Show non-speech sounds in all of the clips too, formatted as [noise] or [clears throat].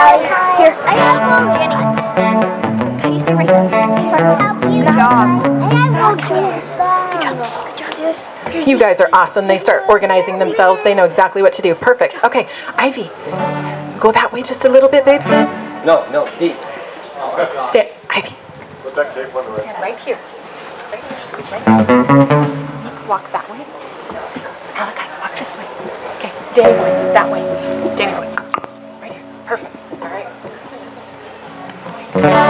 Here. I have one Jenny. Can you stay right here? Good job. You guys are awesome. They start organizing themselves. They know exactly what to do. Perfect. Okay, Ivy, go that way just a little bit, babe. No, no, deep. Stand, Ivy. Stand right here. Right here. Scoot right here. Walk that way. Malachi, walk this way. Okay, Danny boy, that way. Danny All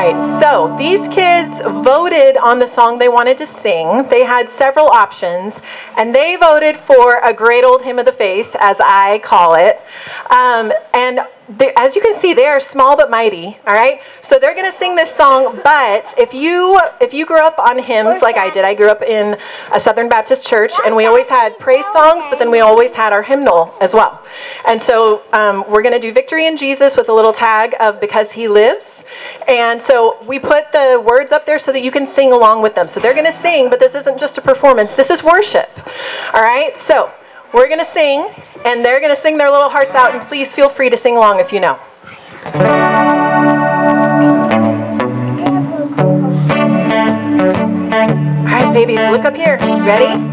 right, so these kids voted on the song they wanted to sing. They had several options, and they voted for a great old hymn of the faith, as I call it. Um, and they, as you can see, they are small but mighty. All right, so they're going to sing this song. But if you if you grew up on hymns like I did, I grew up in a Southern Baptist church, and we always had praise songs, but then we always had our hymnal as well. And so um, we're going to do "Victory in Jesus" with a little tag of "Because He Lives." And so we put the words up there so that you can sing along with them. So they're going to sing, but this isn't just a performance, this is worship. All right? So we're going to sing, and they're going to sing their little hearts out, and please feel free to sing along if you know. All right, babies, look up here. Ready?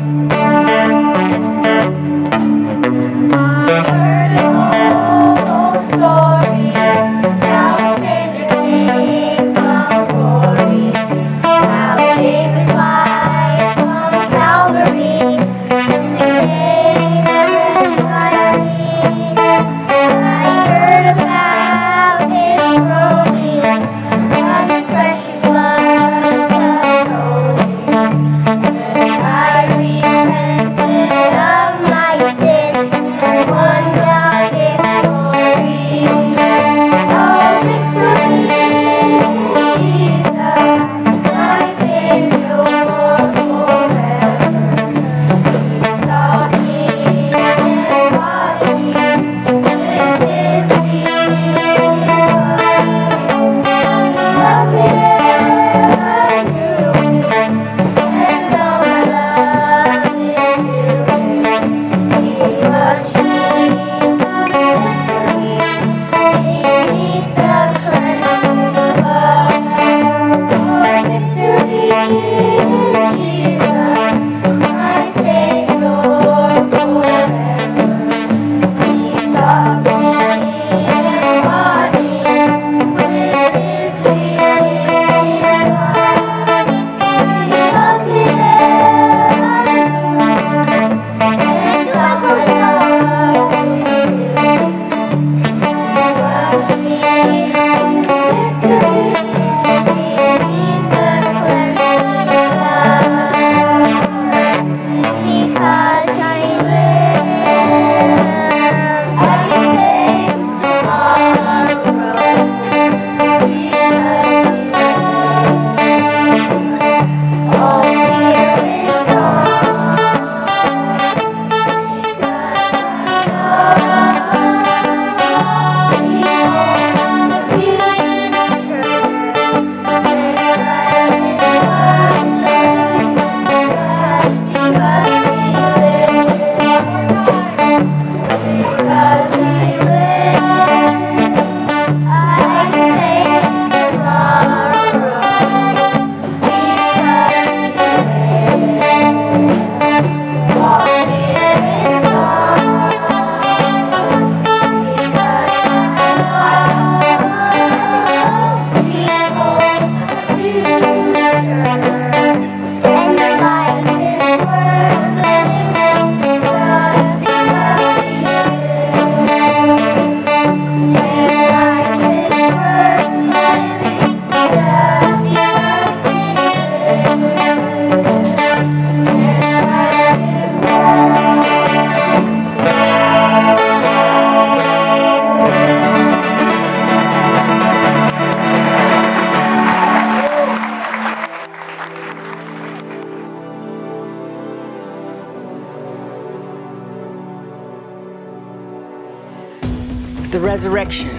The resurrection.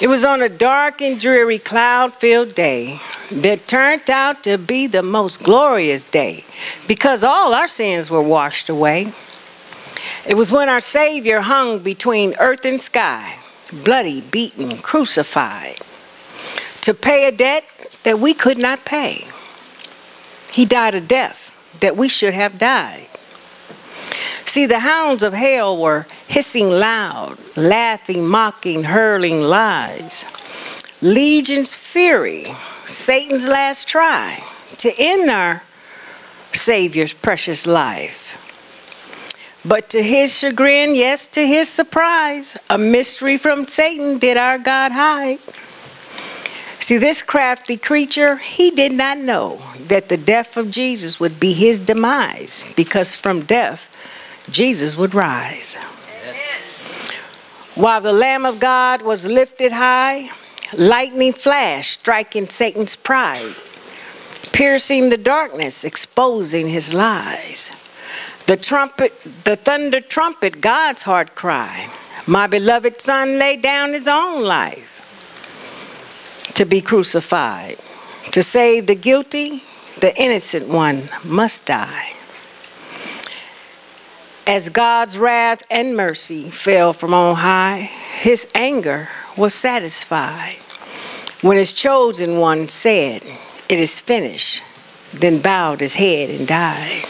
it was on a dark and dreary cloud filled day that turned out to be the most glorious day because all our sins were washed away. It was when our Savior hung between earth and sky, bloody, beaten, crucified, to pay a debt that we could not pay. He died a death that we should have died. See, the hounds of hell were hissing loud, laughing, mocking, hurling lies. Legion's fury, Satan's last try to end our Savior's precious life. But to his chagrin, yes, to his surprise, a mystery from Satan did our God hide. See, this crafty creature, he did not know that the death of Jesus would be his demise, because from death, Jesus would rise. While the Lamb of God was lifted high, lightning flashed, striking Satan's pride, piercing the darkness, exposing his lies. The trumpet, the thunder trumpet, God's heart cry. My beloved son laid down his own life to be crucified. To save the guilty, the innocent one must die. As God's wrath and mercy fell from on high, his anger was satisfied. When his chosen one said, It is finished, then bowed his head and died.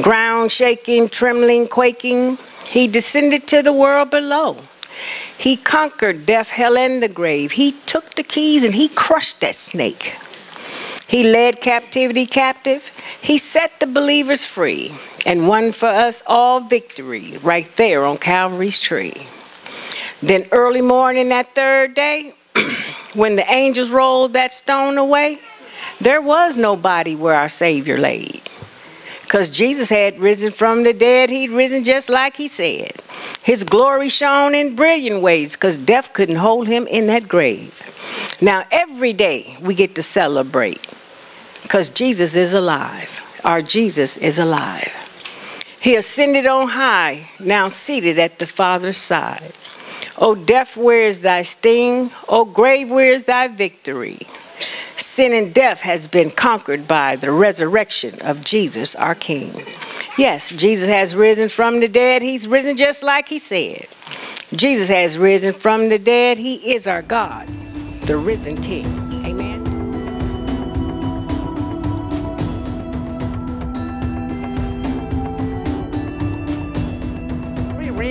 Ground shaking, trembling, quaking, he descended to the world below. He conquered death, hell, and the grave. He took the keys and he crushed that snake. He led captivity captive. He set the believers free and won for us all victory right there on Calvary's tree. Then early morning that third day, [clears throat] when the angels rolled that stone away, there was nobody where our Savior laid. Because Jesus had risen from the dead, he'd risen just like he said. His glory shone in brilliant ways because death couldn't hold him in that grave. Now, every day we get to celebrate because Jesus is alive. Our Jesus is alive. He ascended on high, now seated at the Father's side. O death, where is thy sting? O grave, where is thy victory? Sin and death has been conquered by the resurrection of Jesus, our King. Yes, Jesus has risen from the dead. He's risen just like he said. Jesus has risen from the dead. He is our God, the risen King.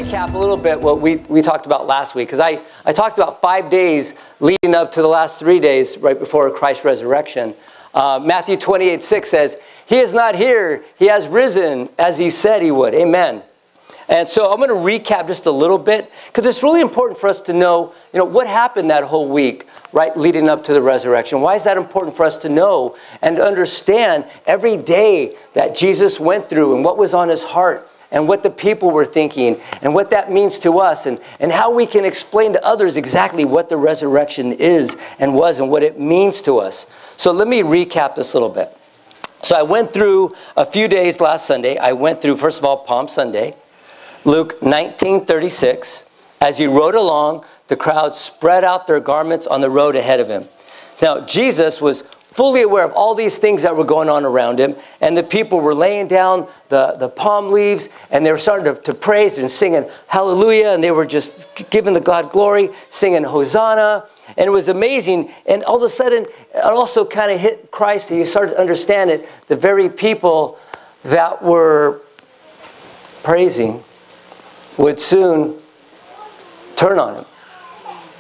Recap a little bit what we, we talked about last week, because I, I talked about five days leading up to the last three days right before Christ's resurrection. Uh, Matthew 28 6 says, He is not here, He has risen as He said He would. Amen. And so I'm going to recap just a little bit because it's really important for us to know, you know, what happened that whole week, right, leading up to the resurrection. Why is that important for us to know and to understand every day that Jesus went through and what was on his heart and what the people were thinking and what that means to us and, and how we can explain to others exactly what the resurrection is and was and what it means to us. So let me recap this a little bit. So I went through a few days last Sunday. I went through, first of all, Palm Sunday. Luke 19:36, as he rode along, the crowd spread out their garments on the road ahead of him. Now, Jesus was fully aware of all these things that were going on around him, and the people were laying down the, the palm leaves, and they were starting to, to praise and singing hallelujah, and they were just giving the God glory, singing Hosanna, and it was amazing. And all of a sudden, it also kind of hit Christ, and he started to understand it. The very people that were praising would soon turn on him.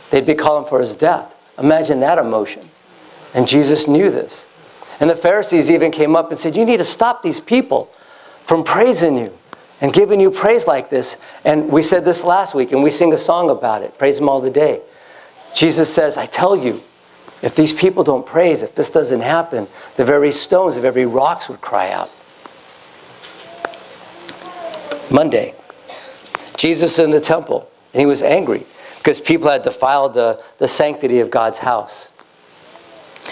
They'd be calling for his death. Imagine that emotion. And Jesus knew this. And the Pharisees even came up and said, You need to stop these people from praising you and giving you praise like this. And we said this last week, and we sing a song about it praise him all the day. Jesus says, I tell you, if these people don't praise, if this doesn't happen, the very stones, of every rocks would cry out. Monday, Jesus in the temple, and he was angry because people had defiled the, the sanctity of God's house.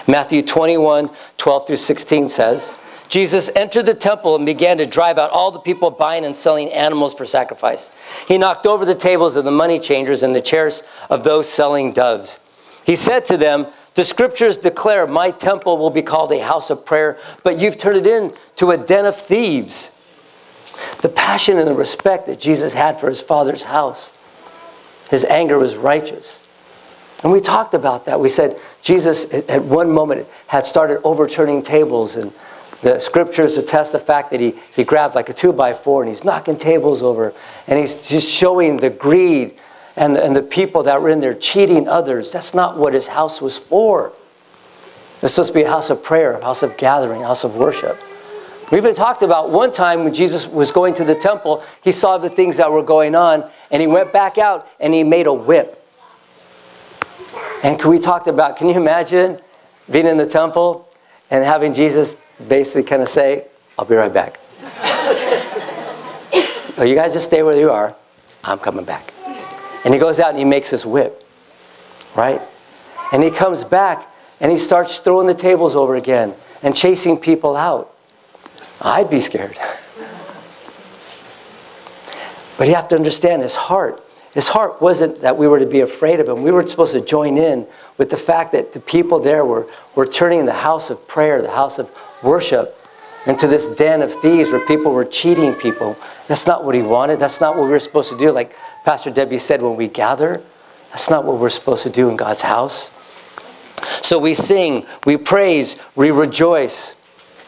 Matthew 21 12 through 16 says, Jesus entered the temple and began to drive out all the people buying and selling animals for sacrifice. He knocked over the tables of the money changers and the chairs of those selling doves. He said to them, The scriptures declare, My temple will be called a house of prayer, but you've turned it into a den of thieves. The passion and the respect that Jesus had for his Father's house. His anger was righteous. And we talked about that. We said Jesus, at one moment, had started overturning tables, and the scriptures attest the fact that he, he grabbed like a two by four and he's knocking tables over, and he's just showing the greed and the, and the people that were in there cheating others. That's not what his house was for. It's supposed to be a house of prayer, a house of gathering, a house of worship. We even talked about one time when Jesus was going to the temple, he saw the things that were going on, and he went back out and he made a whip. And can we talked about, can you imagine being in the temple and having Jesus basically kind of say, I'll be right back. [laughs] oh, you guys just stay where you are. I'm coming back. And he goes out and he makes his whip, right? And he comes back and he starts throwing the tables over again and chasing people out. I'd be scared. [laughs] but you have to understand his heart. His heart wasn't that we were to be afraid of him. We were supposed to join in with the fact that the people there were, were turning the house of prayer, the house of worship, into this den of thieves where people were cheating people. That's not what he wanted. That's not what we were supposed to do. Like Pastor Debbie said, when we gather, that's not what we're supposed to do in God's house. So we sing, we praise, we rejoice.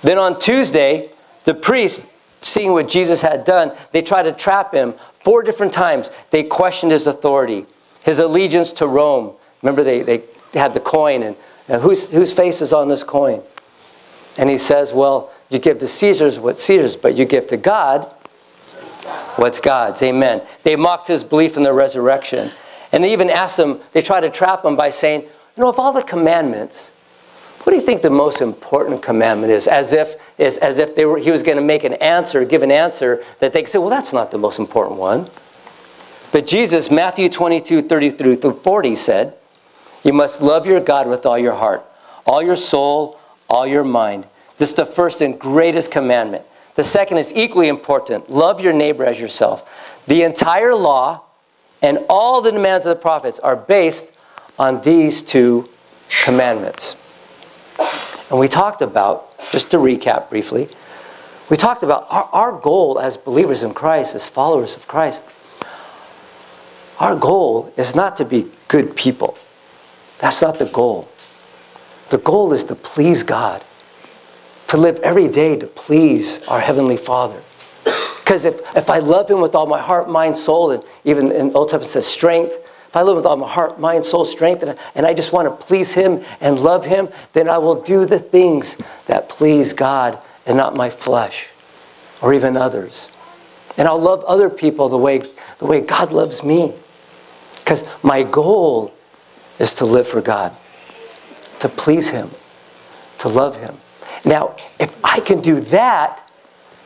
Then on Tuesday, the priest, seeing what Jesus had done, they tried to trap him four different times. They questioned his authority, his allegiance to Rome. Remember, they, they had the coin, and, whose, whose face is on this coin? And he says, Well, you give to Caesar's what Caesar's, but you give to God what's God's. Amen. They mocked his belief in the resurrection. And they even asked him, they tried to trap him by saying, You know, of all the commandments, what do you think the most important commandment is? As if, as, as if they were, he was going to make an answer, give an answer that they could say, well, that's not the most important one. But Jesus, Matthew 22, 33 through 40 said, You must love your God with all your heart, all your soul, all your mind. This is the first and greatest commandment. The second is equally important love your neighbor as yourself. The entire law and all the demands of the prophets are based on these two commandments. And we talked about, just to recap briefly, we talked about our, our goal as believers in Christ, as followers of Christ. Our goal is not to be good people. That's not the goal. The goal is to please God, to live every day to please our Heavenly Father. Because if, if I love Him with all my heart, mind, soul, and even in Old Testament says strength, if I live with all my heart, mind, soul, strength, and, and I just want to please Him and love Him, then I will do the things that please God and not my flesh or even others. And I'll love other people the way, the way God loves me. Because my goal is to live for God, to please Him, to love Him. Now, if I can do that,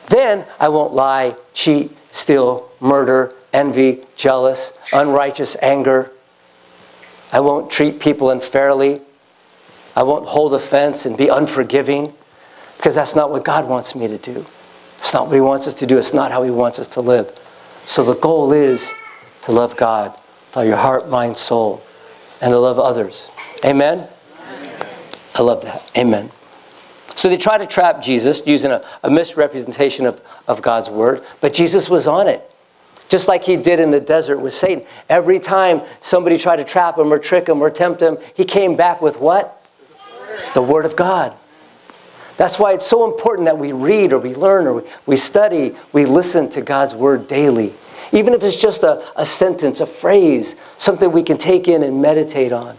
then I won't lie, cheat, steal, murder, envy, jealous, unrighteous anger. I won't treat people unfairly. I won't hold offense and be unforgiving because that's not what God wants me to do. It's not what He wants us to do. It's not how He wants us to live. So the goal is to love God with all your heart, mind, soul, and to love others. Amen? I love that. Amen. So they try to trap Jesus using a, a misrepresentation of, of God's word, but Jesus was on it. Just like he did in the desert with Satan. Every time somebody tried to trap him or trick him or tempt him, he came back with what? The Word of God. That's why it's so important that we read or we learn or we study, we listen to God's Word daily. Even if it's just a, a sentence, a phrase, something we can take in and meditate on.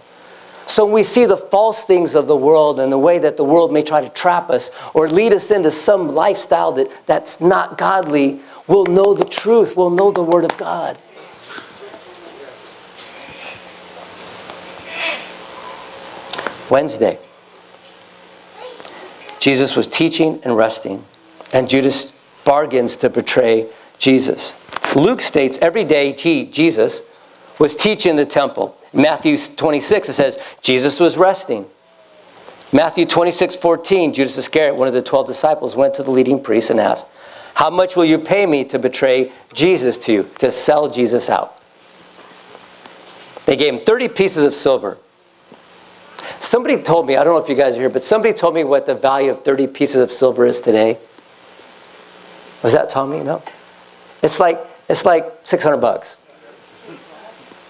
So when we see the false things of the world and the way that the world may try to trap us or lead us into some lifestyle that, that's not godly, we'll know the truth. We'll know the Word of God. Wednesday, Jesus was teaching and resting, and Judas bargains to betray Jesus. Luke states every day he, Jesus, was teaching the temple. Matthew 26, it says, Jesus was resting. Matthew 26, 14, Judas Iscariot, one of the 12 disciples, went to the leading priests and asked, How much will you pay me to betray Jesus to you, to sell Jesus out? They gave him 30 pieces of silver. Somebody told me, I don't know if you guys are here, but somebody told me what the value of 30 pieces of silver is today. Was that Tommy? No. It's like it's like 600 bucks.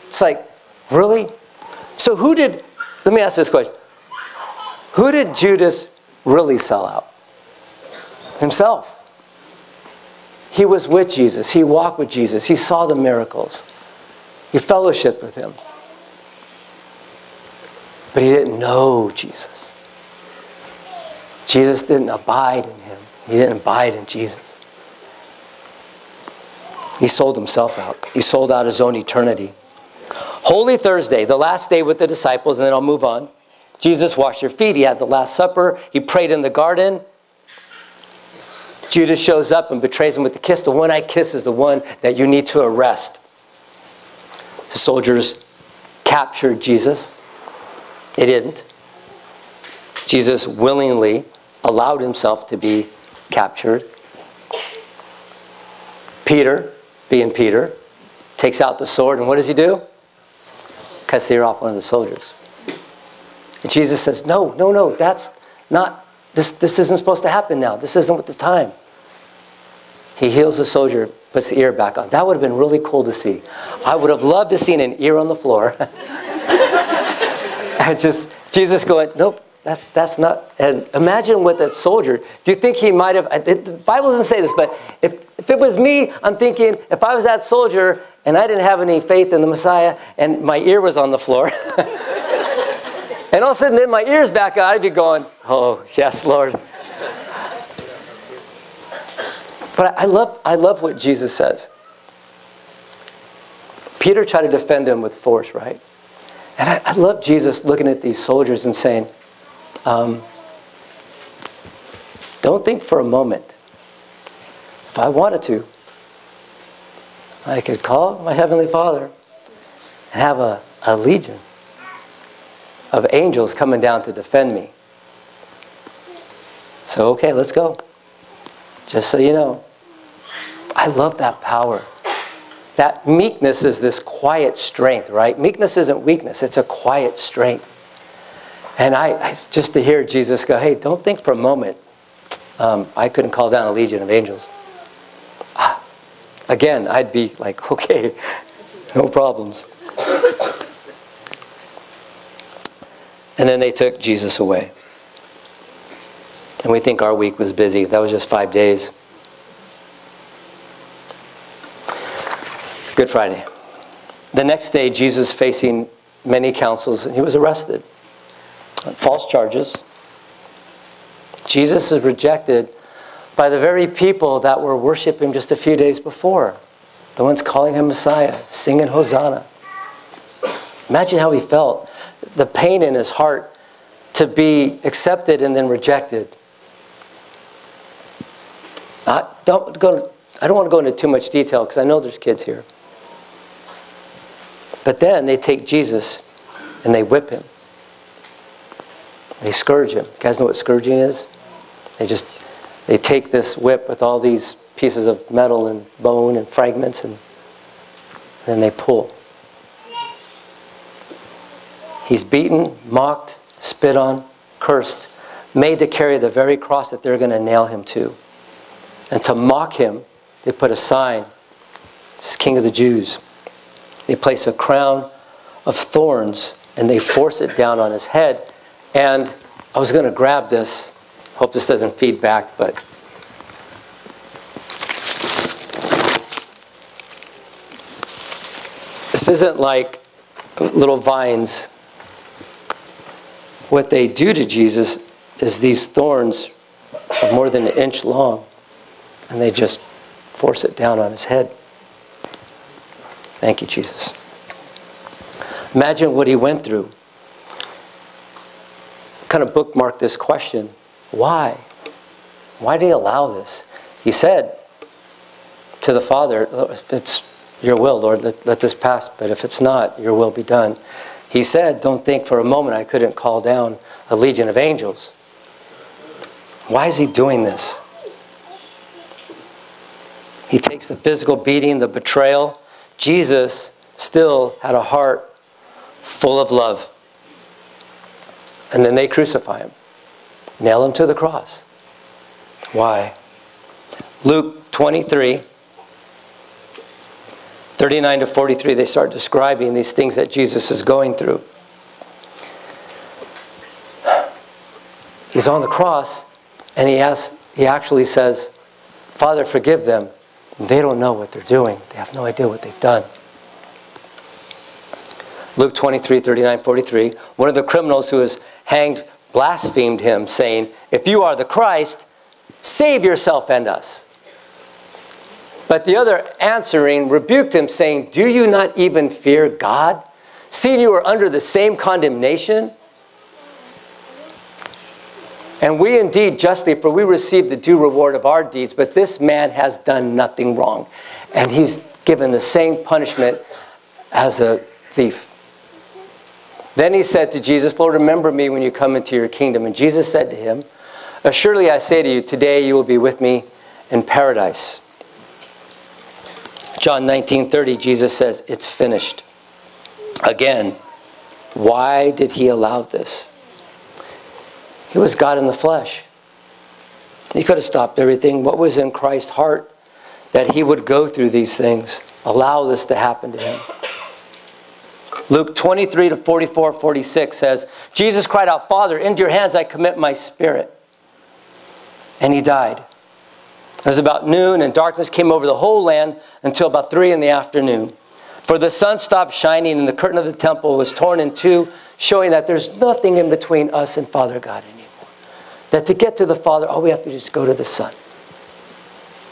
It's like, really? So who did let me ask this question. Who did Judas really sell out? Himself. He was with Jesus. He walked with Jesus. He saw the miracles. He fellowshiped with him. But he didn't know Jesus. Jesus didn't abide in him. He didn't abide in Jesus. He sold himself out. He sold out his own eternity. Holy Thursday, the last day with the disciples, and then I'll move on. Jesus washed their feet. He had the Last Supper. He prayed in the garden. Judas shows up and betrays him with the kiss. The one I kiss is the one that you need to arrest. The soldiers captured Jesus. They didn't. Jesus willingly allowed himself to be captured. Peter, being Peter, takes out the sword, and what does he do? Cuts the ear off one of the soldiers. And Jesus says, No, no, no, that's not, this, this isn't supposed to happen now. This isn't with the time. He heals the soldier, puts the ear back on. That would have been really cool to see. I would have loved to seen an ear on the floor. [laughs] and just Jesus going, Nope, that's, that's not. And imagine what that soldier, do you think he might have, it, the Bible doesn't say this, but if, if it was me, I'm thinking, if I was that soldier and I didn't have any faith in the Messiah and my ear was on the floor, [laughs] and all of a sudden then my ear's back I'd be going, oh, yes, Lord. But I love, I love what Jesus says. Peter tried to defend him with force, right? And I, I love Jesus looking at these soldiers and saying, um, don't think for a moment. If I wanted to, I could call my Heavenly Father and have a, a legion of angels coming down to defend me. So, okay, let's go. Just so you know, I love that power. That meekness is this quiet strength, right? Meekness isn't weakness, it's a quiet strength. And I, I just to hear Jesus go, hey, don't think for a moment um, I couldn't call down a legion of angels. Ah, again, I'd be like, [laughs] okay, no problems. And then they took Jesus away. And we think our week was busy. That was just five days. Good Friday. The next day, Jesus facing many councils, and he was arrested. False charges. Jesus is rejected by the very people that were worshiping just a few days before. The ones calling him Messiah, singing Hosanna. Imagine how he felt. The pain in his heart to be accepted and then rejected. I don't, go, I don't want to go into too much detail because I know there's kids here. But then they take Jesus and they whip him. They scourge him. You guys know what scourging is? They just they take this whip with all these pieces of metal and bone and fragments and then they pull. He's beaten, mocked, spit on, cursed, made to carry the very cross that they're going to nail him to. And to mock him, they put a sign. This is King of the Jews. They place a crown of thorns and they force it down on his head. And I was going to grab this. Hope this doesn't feed back, but this isn't like little vines. What they do to Jesus is these thorns are more than an inch long, and they just force it down on his head. Thank you, Jesus. Imagine what he went through. Kind of bookmark this question why? Why did he allow this? He said to the Father, If it's your will, Lord, let, let this pass, but if it's not, your will be done. He said, Don't think for a moment I couldn't call down a legion of angels. Why is he doing this? He takes the physical beating, the betrayal. Jesus still had a heart full of love. And then they crucify him, nail him to the cross. Why? Luke 23, 39 to 43, they start describing these things that Jesus is going through. He's on the cross, and he, asks, he actually says, Father, forgive them. They don't know what they're doing, they have no idea what they've done. Luke 23, 39, 43. One of the criminals who was hanged blasphemed him, saying, If you are the Christ, save yourself and us. But the other answering rebuked him, saying, Do you not even fear God, seeing you are under the same condemnation? And we indeed justly, for we receive the due reward of our deeds, but this man has done nothing wrong. And he's given the same punishment as a thief. Then he said to Jesus, Lord, remember me when you come into your kingdom. And Jesus said to him, Assuredly I say to you, today you will be with me in paradise. John 19 30, Jesus says, It's finished. Again, why did he allow this? He was God in the flesh. He could have stopped everything. What was in Christ's heart that he would go through these things, allow this to happen to him? Luke 23 to 44, 46 says, Jesus cried out, Father, into your hands I commit my spirit. And he died. It was about noon, and darkness came over the whole land until about three in the afternoon. For the sun stopped shining, and the curtain of the temple was torn in two, showing that there's nothing in between us and Father God. That to get to the Father, all we have to do is go to the Son.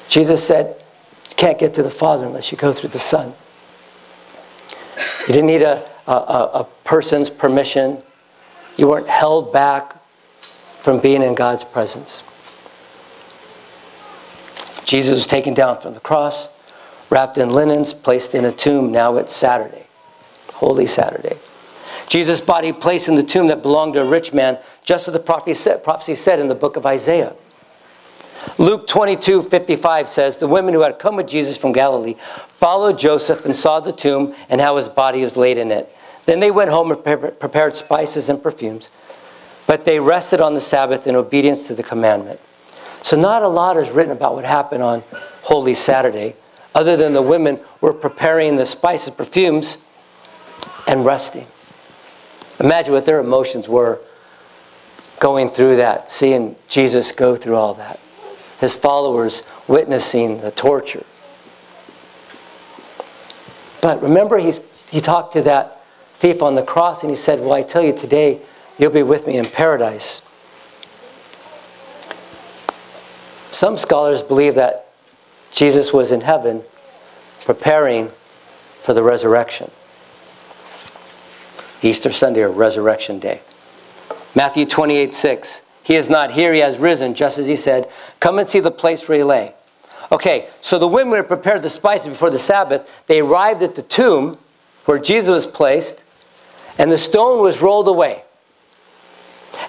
Jesus said, You can't get to the Father unless you go through the Son. You didn't need a, a, a person's permission. You weren't held back from being in God's presence. Jesus was taken down from the cross, wrapped in linens, placed in a tomb. Now it's Saturday, Holy Saturday. Jesus' body placed in the tomb that belonged to a rich man, just as the prophecy said in the book of Isaiah. Luke 22 55 says, The women who had come with Jesus from Galilee followed Joseph and saw the tomb and how his body was laid in it. Then they went home and prepared spices and perfumes, but they rested on the Sabbath in obedience to the commandment. So, not a lot is written about what happened on Holy Saturday, other than the women were preparing the spices, perfumes, and resting. Imagine what their emotions were going through that, seeing Jesus go through all that his followers witnessing the torture. But remember, he's, he talked to that thief on the cross and he said, Well, I tell you today, you'll be with me in paradise. Some scholars believe that Jesus was in heaven preparing for the resurrection. Easter Sunday or Resurrection Day. Matthew 28 6. He is not here, he has risen, just as he said. Come and see the place where he lay. Okay, so the women had prepared the spices before the Sabbath. They arrived at the tomb where Jesus was placed, and the stone was rolled away,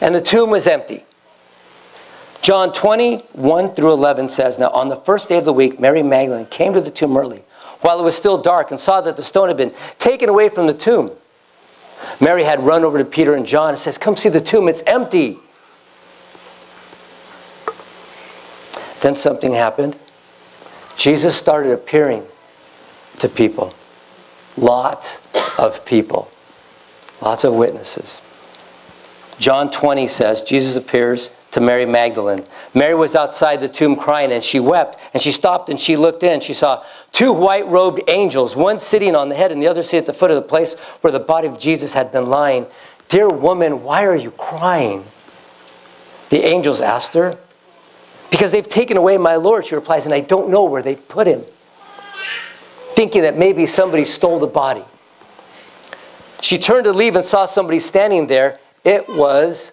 and the tomb was empty. John 20, 1 through 11 says, Now on the first day of the week, Mary Magdalene came to the tomb early, while it was still dark, and saw that the stone had been taken away from the tomb. Mary had run over to Peter and John and says, Come see the tomb, it's empty. Then something happened. Jesus started appearing to people. Lots of people. Lots of witnesses. John 20 says Jesus appears to Mary Magdalene. Mary was outside the tomb crying and she wept and she stopped and she looked in. She saw two white robed angels, one sitting on the head and the other sitting at the foot of the place where the body of Jesus had been lying. Dear woman, why are you crying? The angels asked her. Because they've taken away my Lord, she replies, and I don't know where they put him. Thinking that maybe somebody stole the body. She turned to leave and saw somebody standing there. It was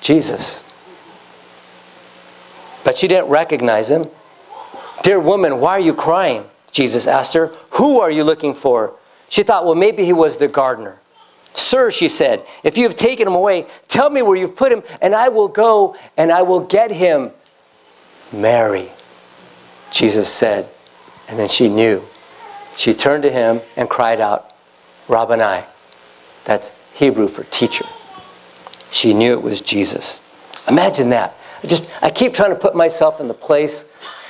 Jesus. But she didn't recognize him. Dear woman, why are you crying? Jesus asked her. Who are you looking for? She thought, well, maybe he was the gardener. Sir, she said, if you have taken him away, tell me where you've put him, and I will go and I will get him. Mary, Jesus said. And then she knew. She turned to him and cried out, Rabboni. That's Hebrew for teacher. She knew it was Jesus. Imagine that. I just I keep trying to put myself in the place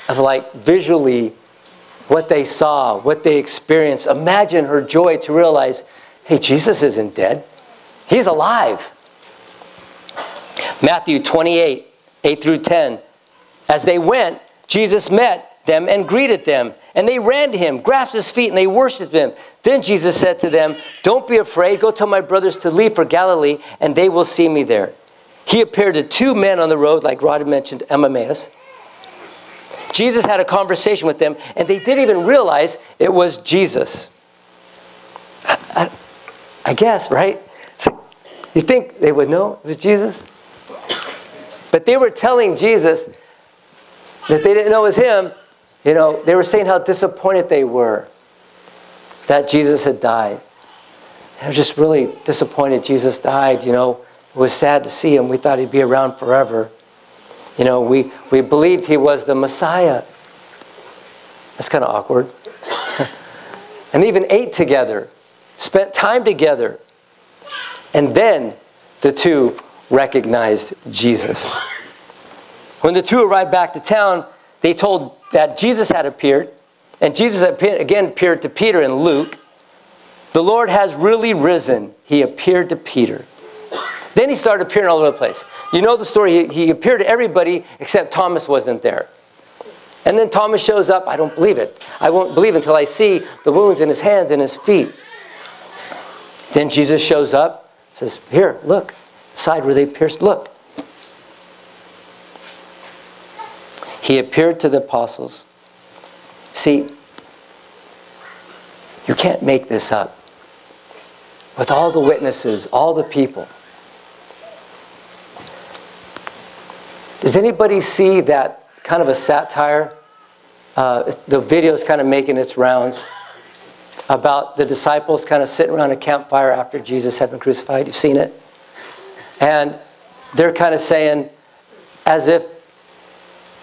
of like visually what they saw, what they experienced. Imagine her joy to realize, hey, Jesus isn't dead. He's alive. Matthew 28, 8 through 10. As they went, Jesus met them and greeted them. And they ran to him, grasped his feet, and they worshiped him. Then Jesus said to them, Don't be afraid. Go tell my brothers to leave for Galilee, and they will see me there. He appeared to two men on the road, like Rod mentioned, Emmaus. Jesus had a conversation with them, and they didn't even realize it was Jesus. I, I, I guess, right? You think they would know it was Jesus? But they were telling Jesus that they didn't know it was him. You know, they were saying how disappointed they were that Jesus had died. They were just really disappointed Jesus died. You know, it was sad to see him. We thought he'd be around forever. You know, we, we believed he was the Messiah. That's kind of awkward. [laughs] and even ate together, spent time together. And then the two recognized Jesus. When the two arrived back to town, they told that Jesus had appeared, and Jesus again appeared to Peter and Luke. The Lord has really risen. He appeared to Peter. Then he started appearing all over the place. You know the story. He, he appeared to everybody except Thomas wasn't there. And then Thomas shows up. I don't believe it. I won't believe until I see the wounds in his hands and his feet. Then Jesus shows up, says, Here, look, side where they pierced, look. He appeared to the apostles. See, you can't make this up. With all the witnesses, all the people. Does anybody see that kind of a satire? Uh, the video is kind of making its rounds about the disciples kind of sitting around a campfire after Jesus had been crucified. You've seen it? And they're kind of saying, as if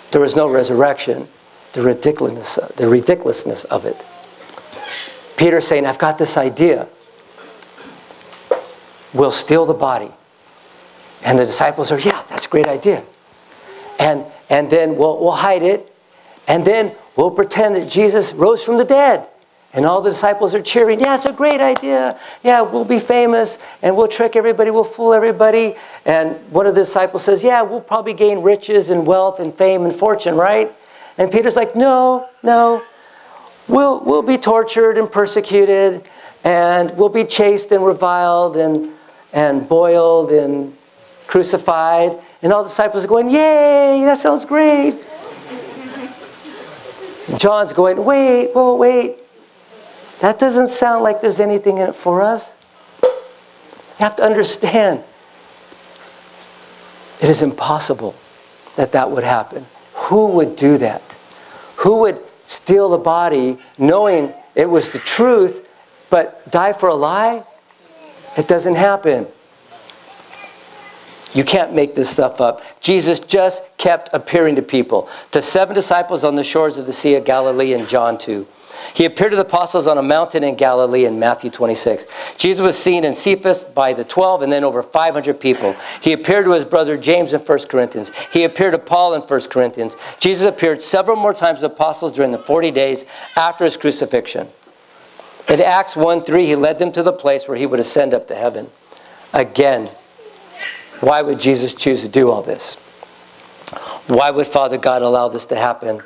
there was no resurrection, the ridiculousness, the ridiculousness of it. Peter saying, I've got this idea. We'll steal the body. And the disciples are, yeah, that's a great idea and, and then we'll, we'll hide it, and then we'll pretend that Jesus rose from the dead. And all the disciples are cheering, yeah, it's a great idea. Yeah, we'll be famous and we'll trick everybody, we'll fool everybody. And one of the disciples says, yeah, we'll probably gain riches and wealth and fame and fortune, right? And Peter's like, no, no. We'll, we'll be tortured and persecuted and we'll be chased and reviled and, and boiled and crucified. And all the disciples are going, Yay, that sounds great. John's going, Wait, whoa, wait. That doesn't sound like there's anything in it for us. You have to understand it is impossible that that would happen. Who would do that? Who would steal the body knowing it was the truth but die for a lie? It doesn't happen. You can't make this stuff up. Jesus just kept appearing to people, to seven disciples on the shores of the Sea of Galilee in John 2. He appeared to the apostles on a mountain in Galilee in Matthew 26. Jesus was seen in Cephas by the 12 and then over 500 people. He appeared to his brother James in 1 Corinthians. He appeared to Paul in 1 Corinthians. Jesus appeared several more times to the apostles during the 40 days after his crucifixion. In Acts 1 3, he led them to the place where he would ascend up to heaven. Again, why would Jesus choose to do all this? Why would Father God allow this to happen?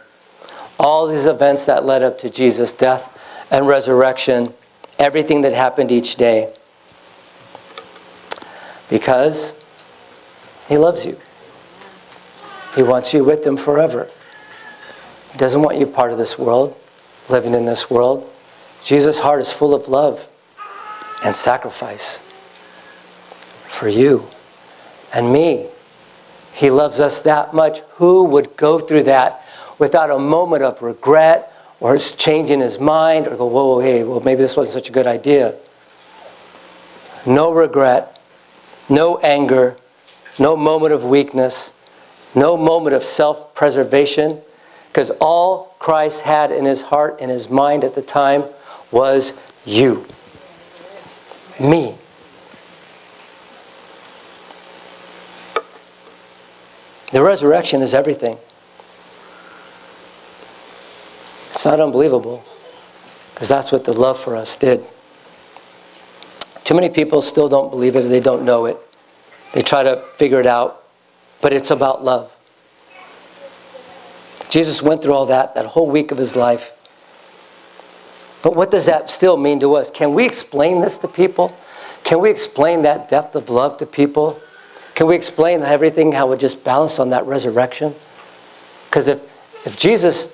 All these events that led up to Jesus' death and resurrection, everything that happened each day. Because He loves you. He wants you with Him forever. He doesn't want you part of this world, living in this world. Jesus' heart is full of love and sacrifice for you and me. He loves us that much. Who would go through that without a moment of regret or changing his mind or go, whoa, hey, well, maybe this wasn't such a good idea? No regret, no anger, no moment of weakness, no moment of self preservation, because all Christ had in his heart and his mind at the time was you, me. The resurrection is everything. It's not unbelievable because that's what the love for us did. Too many people still don't believe it or they don't know it. They try to figure it out, but it's about love. Jesus went through all that, that whole week of his life. But what does that still mean to us? Can we explain this to people? Can we explain that depth of love to people? Can we explain everything, how it just balanced on that resurrection? Because if, if Jesus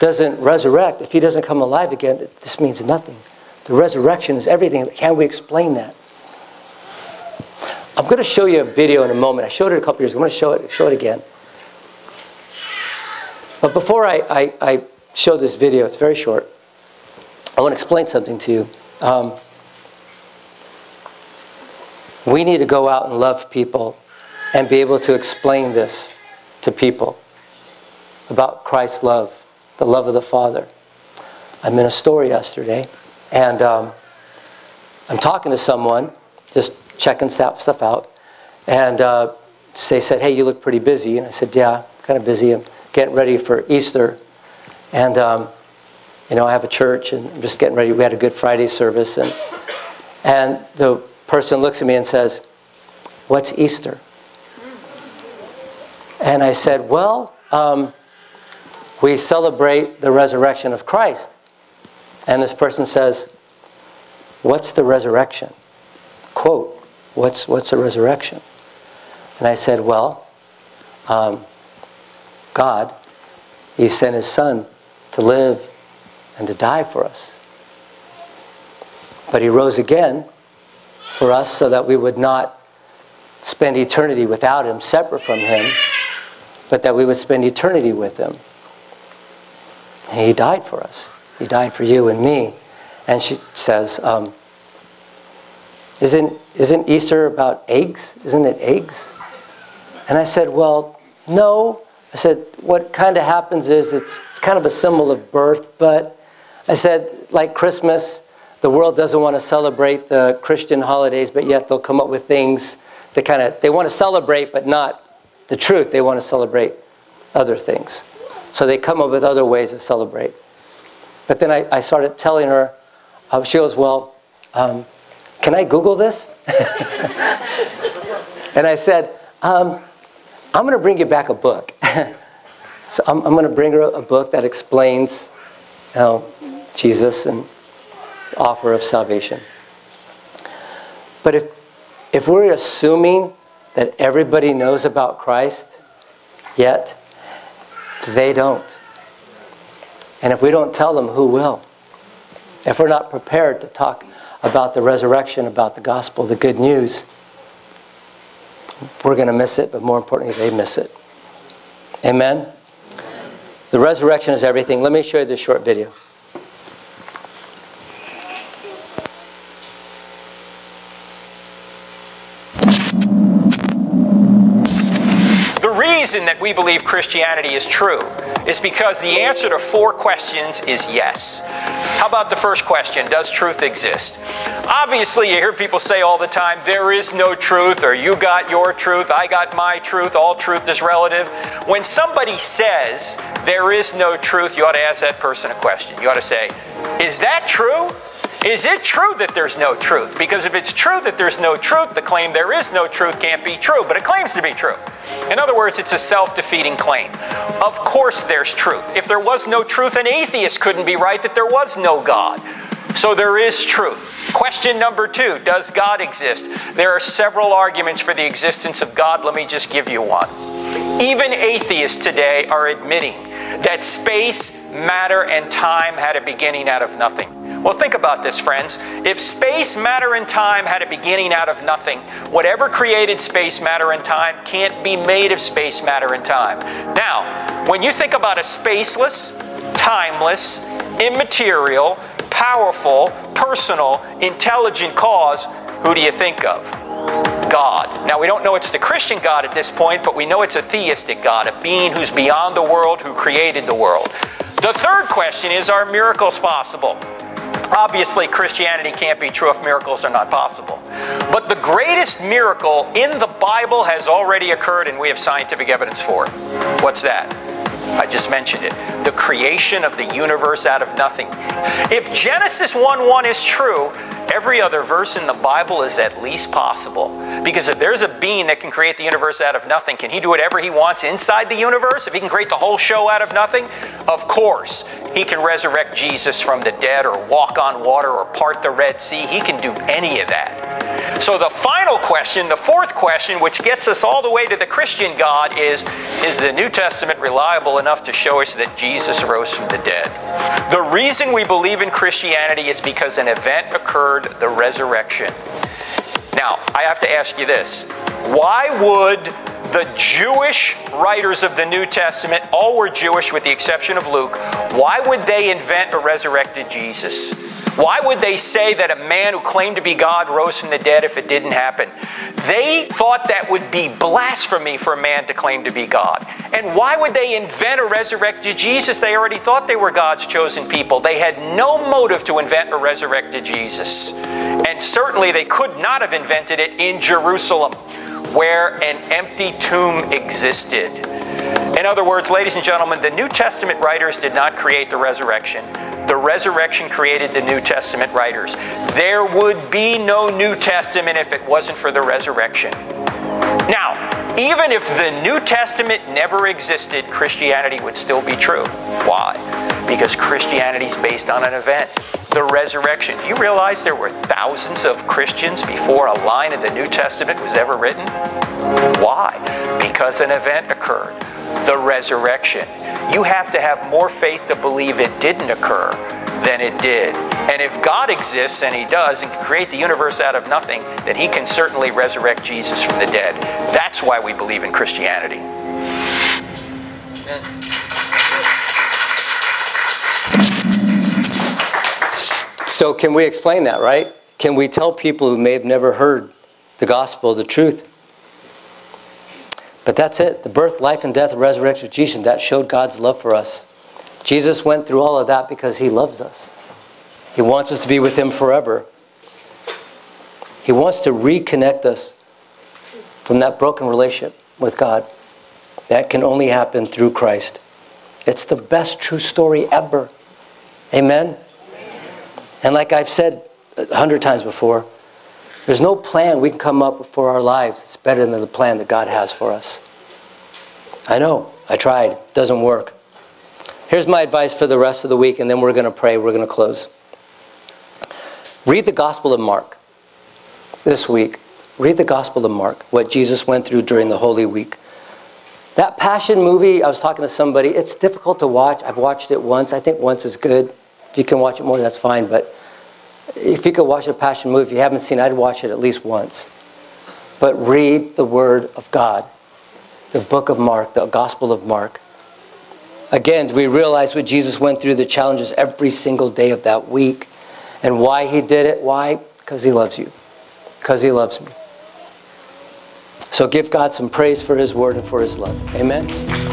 doesn't resurrect, if he doesn't come alive again, this means nothing. The resurrection is everything. Can we explain that? I'm going to show you a video in a moment. I showed it a couple years ago. I'm going to show it, show it again. But before I, I, I show this video, it's very short, I want to explain something to you. Um, we need to go out and love people and be able to explain this to people about Christ's love, the love of the Father. I'm in a store yesterday, and um, I'm talking to someone, just checking stuff out, and uh, they said, "Hey, you look pretty busy." And I said, "Yeah, kind of busy. I'm getting ready for Easter, and um, you know, I have a church, and I'm just getting ready. We had a Good Friday service, and and the person looks at me and says, What's Easter? And I said, Well, um, we celebrate the resurrection of Christ. And this person says, What's the resurrection? Quote, What's, what's a resurrection? And I said, Well, um, God, He sent His Son to live and to die for us. But He rose again for us so that we would not spend eternity without Him, separate from Him, but that we would spend eternity with Him. And he died for us. He died for you and me. And she says, um, isn't, isn't Easter about eggs? Isn't it eggs? And I said, Well, no. I said, What kind of happens is it's, it's kind of a symbol of birth, but I said, like Christmas, the world doesn't want to celebrate the Christian holidays, but yet they'll come up with things that kind of, they want to celebrate, but not the truth. They want to celebrate other things. So they come up with other ways to celebrate. But then I, I started telling her, uh, she goes, Well, um, can I Google this? [laughs] and I said, um, I'm going to bring you back a book. [laughs] so I'm, I'm going to bring her a book that explains you know, Jesus and offer of salvation. But if, if we're assuming that everybody knows about Christ, yet they don't. And if we don't tell them, who will? If we're not prepared to talk about the resurrection, about the gospel, the good news, we're going to miss it, but more importantly, they miss it. Amen? The resurrection is everything. Let me show you this short video. The reason that we believe Christianity is true is because the answer to four questions is yes. How about the first question Does truth exist? Obviously, you hear people say all the time, there is no truth, or you got your truth, I got my truth, all truth is relative. When somebody says there is no truth, you ought to ask that person a question. You ought to say, Is that true? Is it true that there's no truth? Because if it's true that there's no truth, the claim there is no truth can't be true, but it claims to be true. In other words, it's a self defeating claim. Of course, there's truth. If there was no truth, an atheist couldn't be right that there was no God. So there is truth. Question number two Does God exist? There are several arguments for the existence of God. Let me just give you one. Even atheists today are admitting that space, matter, and time had a beginning out of nothing. Well, think about this, friends. If space, matter, and time had a beginning out of nothing, whatever created space, matter, and time can't be made of space, matter, and time. Now, when you think about a spaceless, timeless, immaterial, powerful, personal, intelligent cause, who do you think of? God. Now, we don't know it's the Christian God at this point, but we know it's a theistic God, a being who's beyond the world, who created the world. The third question is Are miracles possible? Obviously, Christianity can't be true if miracles are not possible. But the greatest miracle in the Bible has already occurred, and we have scientific evidence for it. What's that? I just mentioned it. The creation of the universe out of nothing. If Genesis 1 1 is true, every other verse in the Bible is at least possible. Because if there's a being that can create the universe out of nothing, can he do whatever he wants inside the universe? If he can create the whole show out of nothing? Of course. He can resurrect Jesus from the dead or walk on water or part the Red Sea. He can do any of that. So the final question, the fourth question, which gets us all the way to the Christian God is, is the New Testament reliable enough to show us that Jesus rose from the dead? The reason we believe in Christianity is because an event occurred, the resurrection. Now, I have to ask you this. Why would the Jewish writers of the New Testament, all were Jewish with the exception of Luke, why would they invent a resurrected Jesus? Why would they say that a man who claimed to be God rose from the dead if it didn't happen? They thought that would be blasphemy for a man to claim to be God. And why would they invent a resurrected Jesus? They already thought they were God's chosen people. They had no motive to invent a resurrected Jesus. And certainly they could not have invented it in Jerusalem where an empty tomb existed. In other words, ladies and gentlemen, the New Testament writers did not create the resurrection. The resurrection created the New Testament writers. There would be no New Testament if it wasn't for the resurrection. Now, even if the New Testament never existed, Christianity would still be true. Why? Because Christianity is based on an event the resurrection. Do you realize there were thousands of Christians before a line in the New Testament was ever written? Why? Because an event occurred the resurrection. You have to have more faith to believe it didn't occur than it did. And if God exists, and He does, and can create the universe out of nothing, then He can certainly resurrect Jesus from the dead. That's why we believe in Christianity. So, can we explain that, right? Can we tell people who may have never heard the gospel, the truth? But that's it. The birth, life, and death, resurrection of Jesus, that showed God's love for us. Jesus went through all of that because he loves us. He wants us to be with him forever. He wants to reconnect us from that broken relationship with God. That can only happen through Christ. It's the best true story ever. Amen? And like I've said a hundred times before, there's no plan we can come up for our lives that's better than the plan that God has for us. I know, I tried, doesn't work. Here's my advice for the rest of the week, and then we're going to pray, we're going to close. Read the Gospel of Mark this week. Read the Gospel of Mark, what Jesus went through during the Holy Week. That Passion movie, I was talking to somebody, it's difficult to watch. I've watched it once. I think once is good. If you can watch it more, that's fine. But if you could watch a Passion movie, if you haven't seen it, I'd watch it at least once. But read the Word of God, the book of Mark, the Gospel of Mark. Again, we realize what Jesus went through, the challenges every single day of that week, and why he did it? Why? Because he loves you. Because he loves me. So give God some praise for his word and for his love. Amen.